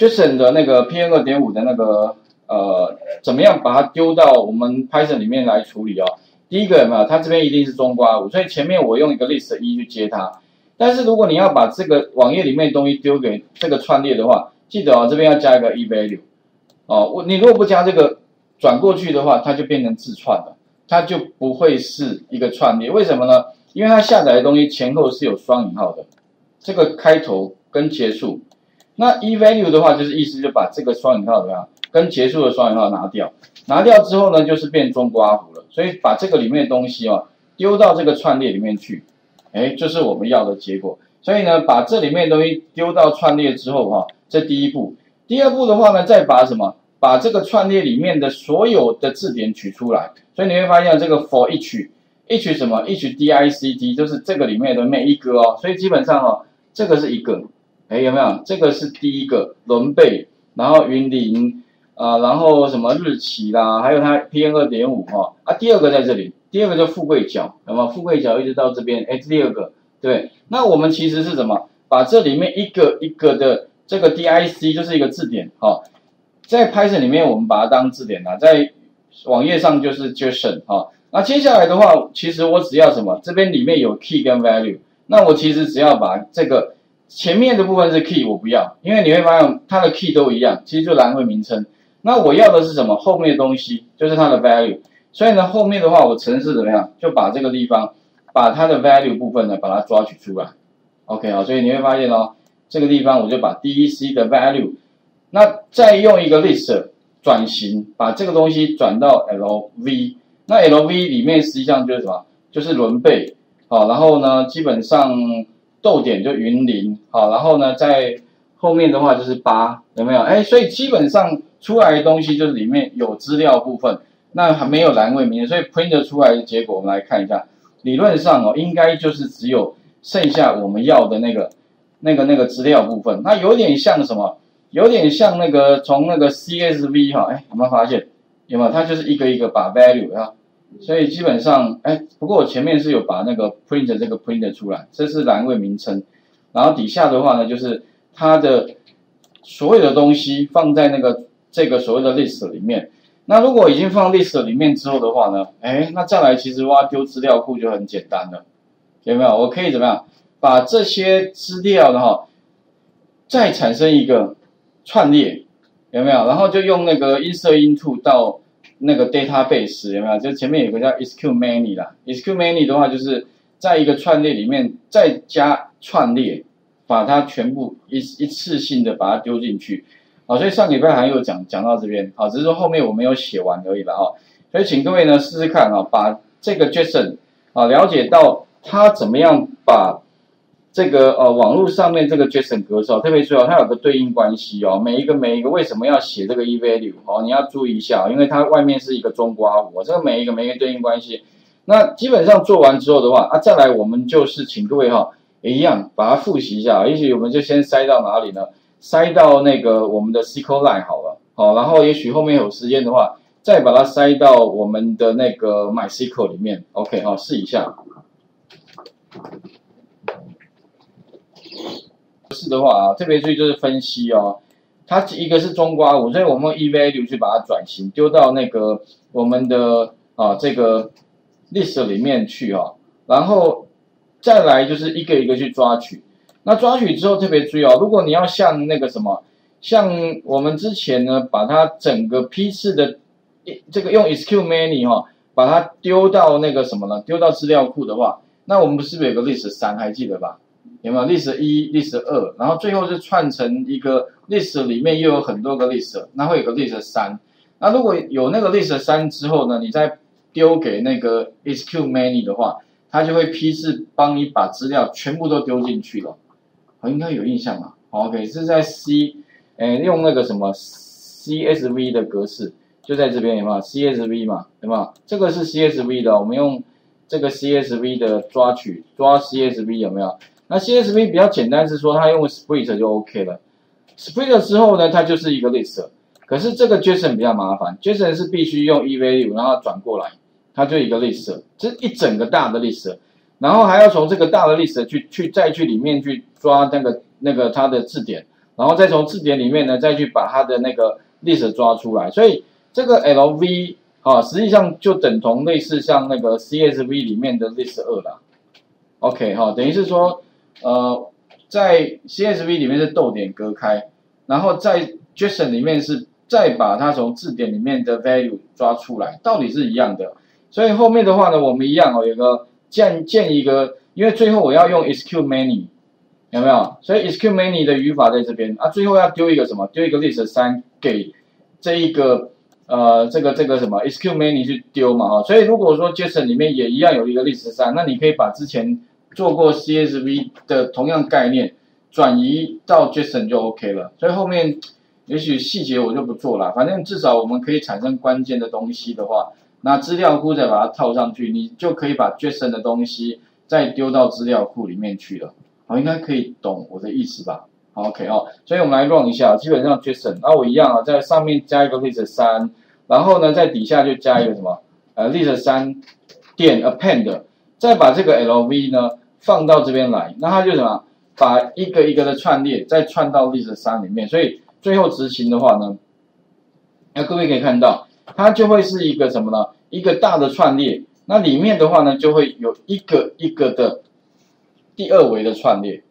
JSON 的那个 P N 二点五的那个呃，怎么样把它丢到我们 Python 里面来处理哦？第一个有没有？它这边一定是中括弧，所以前面我用一个 list 一去接它。但是如果你要把这个网页里面东西丢给这个串列的话，记得哦，这边要加一个 eValue 哦。我你如果不加这个转过去的话，它就变成字串了，它就不会是一个串列。为什么呢？因为它下载的东西前后是有双引号的，这个开头跟结束。那 eValue 的话，就是意思就把这个双引号怎么样，跟结束的双引号拿掉，拿掉之后呢，就是变中括弧了。所以把这个里面的东西哦，丢到这个串列里面去，哎，就是我们要的结果。所以呢，把这里面的东西丢到串列之后哈，这第一步。第二步的话呢，再把什么，把这个串列里面的所有的字典取出来。所以你会发现这个 for each，each 什么，each dict 就是这个里面的每一个哦。所以基本上哦，这个是一个。哎，有没有？这个是第一个轮背，然后云林啊，然后什么日期啦，还有它 PM 二点五哈啊。第二个在这里，第二个叫富贵角，那么？富贵角一直到这边，哎，第二个对。那我们其实是什么？把这里面一个一个的这个 DIC 就是一个字典哈，在 Python 里面我们把它当字典啦，在网页上就是 JSON 哈。那接下来的话，其实我只要什么？这边里面有 key 跟 value，那我其实只要把这个。前面的部分是 key，我不要，因为你会发现它的 key 都一样，其实就栏位名称。那我要的是什么？后面的东西就是它的 value。所以呢，后面的话我程式怎么样？就把这个地方，把它的 value 部分呢，把它抓取出来。OK 啊，所以你会发现哦，这个地方我就把 DEC 的 value，那再用一个 list 转型，把这个东西转到 LV。那 LV 里面实际上就是什么？就是轮背。好，然后呢，基本上。逗点就云林，好，然后呢，在后面的话就是八，有没有？哎，所以基本上出来的东西就是里面有资料部分，那还没有栏位名，所以 print 出来的结果我们来看一下，理论上哦，应该就是只有剩下我们要的那个、那个、那个资料部分，那有点像什么？有点像那个从那个 CSV 哈，哎，有没有发现？有没有？它就是一个一个把 value 啊。所以基本上，哎，不过我前面是有把那个 print 这个 print 出来，这是栏位名称，然后底下的话呢，就是它的所有的东西放在那个这个所谓的 list 里面。那如果已经放 list 里面之后的话呢，哎，那再来其实挖丢资料库就很简单了，有没有？我可以怎么样把这些资料的哈，再产生一个串列，有没有？然后就用那个 insert into 到。那个 database 有没有？就前面有个叫 SQL many 啦，SQL many 的话，就是在一个串列里面再加串列，把它全部一一次性的把它丢进去。好，所以上礼拜还有讲讲到这边，好，只是说后面我没有写完而已了哈。所以请各位呢试试看啊，把这个 JSON 啊了解到它怎么样把。这个呃，网络上面这个 JSON 格式哦，特别重要，它有个对应关系哦。每一个每一个为什么要写这个 eValue 哦？你要注意一下，因为它外面是一个中括弧，这个每一个每一个对应关系。那基本上做完之后的话，啊，再来我们就是请各位哈，一样把它复习一下。也许我们就先塞到哪里呢？塞到那个我们的 SQL line 好了，好，然后也许后面有时间的话，再把它塞到我们的那个 MySQL 里面。OK 哈，试一下。是的话啊，特别注意就是分析哦，它一个是中括弧，所以我们用 eValue 去把它转型，丢到那个我们的啊这个 list 里面去啊，然后再来就是一个一个去抓取。那抓取之后特别注意哦，如果你要像那个什么，像我们之前呢，把它整个批次的这个用 SQL many 哈，把它丢到那个什么呢？丢到资料库的话，那我们不是不是有个 list 三，还记得吧？有没有历史一、历史二，然后最后是串成一个历史里面又有很多个历史，那会有个历史三。那如果有那个历史三之后呢，你再丢给那个 sq many 的话，它就会批次帮你把资料全部都丢进去了。我应该有印象啊。OK，是在 C，诶，用那个什么 CSV 的格式，就在这边有没有 CSV 嘛？有没有？这个是 CSV 的，我们用这个 CSV 的抓取抓 CSV 有没有？那 CSV 比较简单，是说它用 split 就 OK 了。split 之后呢，它就是一个 list。可是这个 JSON 比较麻烦，JSON 是必须用 eValue，然后转过来，它就一个 list，这一整个大的 list，然后还要从这个大的 list 去去再去里面去抓那个那个它的字典，然后再从字典里面呢再去把它的那个 list 抓出来，所以这个 LV 啊，实际上就等同类似像那个 CSV 里面的 list 二啦。OK 哈，等于是说，呃，在 CSV 里面是逗点隔开，然后在 JSON 里面是再把它从字典里面的 value 抓出来，道理是一样的。所以后面的话呢，我们一样哦，有个建建一个，因为最后我要用 execute many，有没有？所以 execute many 的语法在这边啊，最后要丢一个什么？丢一个 list 三给这一个呃这个这个什么 execute many 去丢嘛哈。所以如果说 JSON 里面也一样有一个 list 三，那你可以把之前做过 CSV 的同样概念转移到 JSON 就 OK 了。所以后面也许细节我就不做了，反正至少我们可以产生关键的东西的话。那资料库再把它套上去，你就可以把 JSON 的东西再丢到资料库里面去了。好，应该可以懂我的意思吧？OK 哦，所以我们来 run 一下，基本上 JSON，那我一样啊，在上面加一个 list 三，然后呢，在底下就加一个什么？呃，list 三点 append，再把这个 LV 呢放到这边来，那它就什么？把一个一个的串列再串到 list 三里面，所以最后执行的话呢，那各位可以看到。它就会是一个什么呢？一个大的串列，那里面的话呢，就会有一个一个的第二维的串列，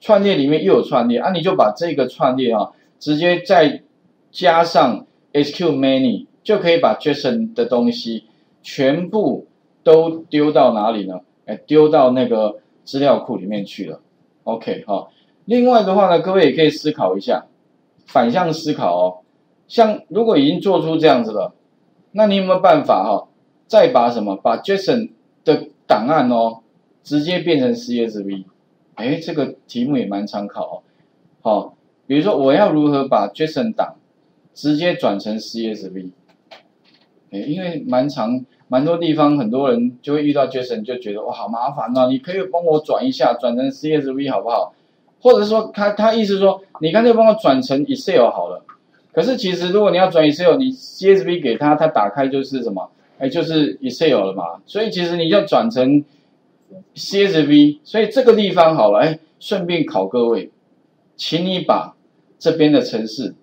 串列里面又有串列，啊，你就把这个串列啊，直接再加上 SQ many，就可以把 JSON 的东西全部都丢到哪里呢？哎，丢到那个资料库里面去了。OK 哈，另外的话呢，各位也可以思考一下，反向思考哦。像如果已经做出这样子了，那你有没有办法哈？再把什么把 JSON 的档案哦，直接变成 CSV？哎，这个题目也蛮参考哦。好，比如说我要如何把 JSON 档直接转成 CSV？哎，因为蛮长，蛮多地方很多人就会遇到 JSON 就觉得哇好麻烦呐，你可以帮我转一下，转成 CSV 好不好？或者说他他意思说，你干脆帮我转成 Excel 好了。可是其实，如果你要转 Excel，你 CSV 给他，他打开就是什么？哎，就是 Excel 了嘛。所以其实你要转成 CSV，所以这个地方好了，哎，顺便考各位，请你把这边的程式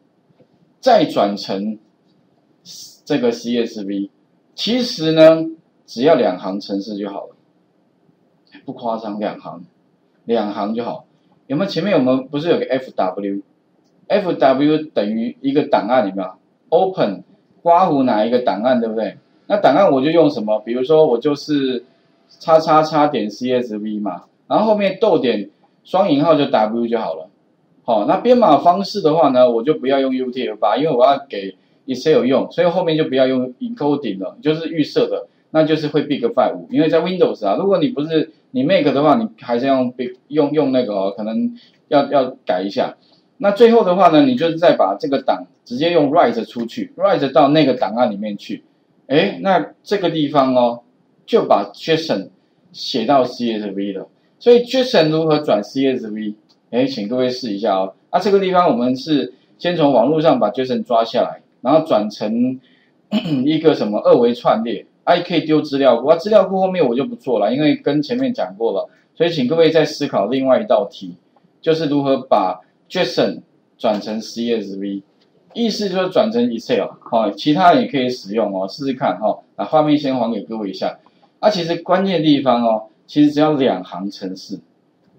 再转成这个 CSV。其实呢，只要两行程式就好了，不夸张，两行，两行就好。有没有前面我们不是有个 FW？F W 等于一个档案里面，open 刮胡哪一个档案，对不对？那档案我就用什么？比如说我就是叉叉叉点 C S V 嘛，然后后面逗点双引号就 W 就好了。好，那编码方式的话呢，我就不要用 U T F 8，因为我要给 Excel 用，所以后面就不要用 encoding 了，就是预设的，那就是会 Big Five。因为在 Windows 啊，如果你不是你 Make 的话，你还是用 Big 用用那个，可能要要改一下。那最后的话呢，你就是再把这个档直接用 write 出去，write 到那个档案里面去，哎，那这个地方哦，就把 JSON 写到 CSV 了。所以 JSON 如何转 CSV？哎，请各位试一下哦。啊，这个地方我们是先从网络上把 JSON 抓下来，然后转成 一个什么二维串列，啊，可以丢资料库。啊，资料库后面我就不做了，因为跟前面讲过了。所以请各位再思考另外一道题，就是如何把 JSON 转成 CSV，意思就是转成 Excel，好，其他也可以使用哦，试试看哈。把画面先还给各位一下。啊，其实关键地方哦，其实只要两行程式，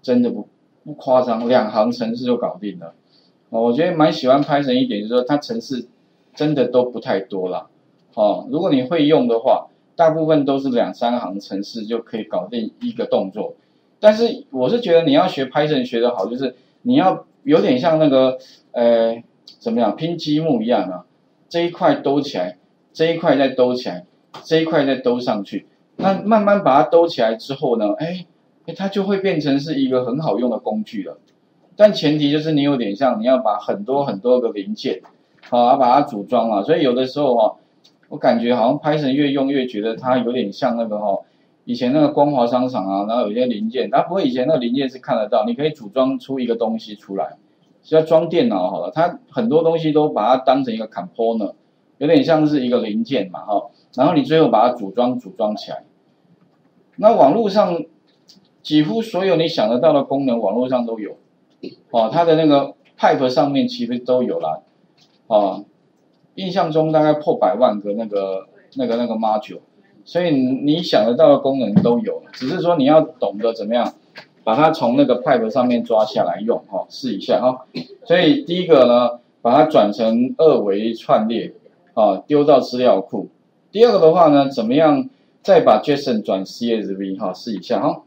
真的不不夸张，两行程式就搞定了。我觉得蛮喜欢 Python 一点，就是说它程式真的都不太多了。哦，如果你会用的话，大部分都是两三行程式就可以搞定一个动作。但是我是觉得你要学 Python 学得好，就是你要。有点像那个，呃，怎么样拼积木一样啊？这一块兜起来，这一块再兜起来，这一块再兜上去。那慢慢把它兜起来之后呢，哎，它就会变成是一个很好用的工具了。但前提就是你有点像，你要把很多很多个零件，好，把它组装啊。所以有的时候哈，我感觉好像 Python 越用越觉得它有点像那个哈。以前那个光华商场啊，然后有些零件，它不会以前那个零件是看得到，你可以组装出一个东西出来，是要装电脑好了，它很多东西都把它当成一个 component，有点像是一个零件嘛哈，然后你最后把它组装组装起来。那网络上几乎所有你想得到的功能，网络上都有，哦，它的那个 Pipe 上面其实都有啦，啊，印象中大概破百万个那个那个那个 Module，所以你想得到的功能都有，只是说你要懂得怎么样把它从那个 Pipe 上面抓下来用哈，试一下哈。所以第一个呢，把它转成二维串列啊，丢到资料库。第二个的话呢，怎么样再把 JSON 转 CSV 哈，试一下哈。